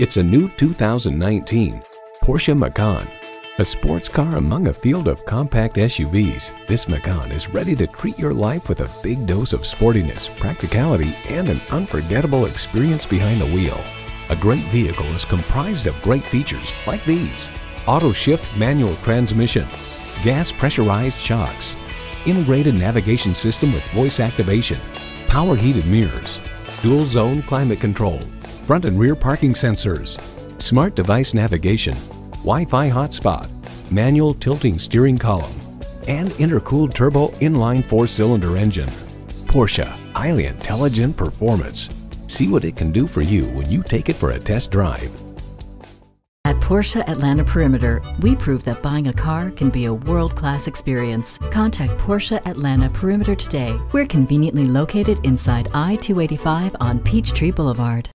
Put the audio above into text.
It's a new 2019 Porsche Macan. A sports car among a field of compact SUVs, this Macan is ready to treat your life with a big dose of sportiness, practicality, and an unforgettable experience behind the wheel. A great vehicle is comprised of great features like these. Auto shift manual transmission, gas pressurized shocks, integrated navigation system with voice activation, power heated mirrors, dual zone climate control, front and rear parking sensors, smart device navigation, Wi-Fi hotspot, manual tilting steering column, and intercooled turbo inline four-cylinder engine. Porsche, highly intelligent performance. See what it can do for you when you take it for a test drive. At Porsche Atlanta Perimeter, we prove that buying a car can be a world-class experience. Contact Porsche Atlanta Perimeter today. We're conveniently located inside I-285 on Peachtree Boulevard.